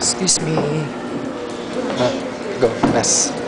Excuse-me. Ah, go, mess.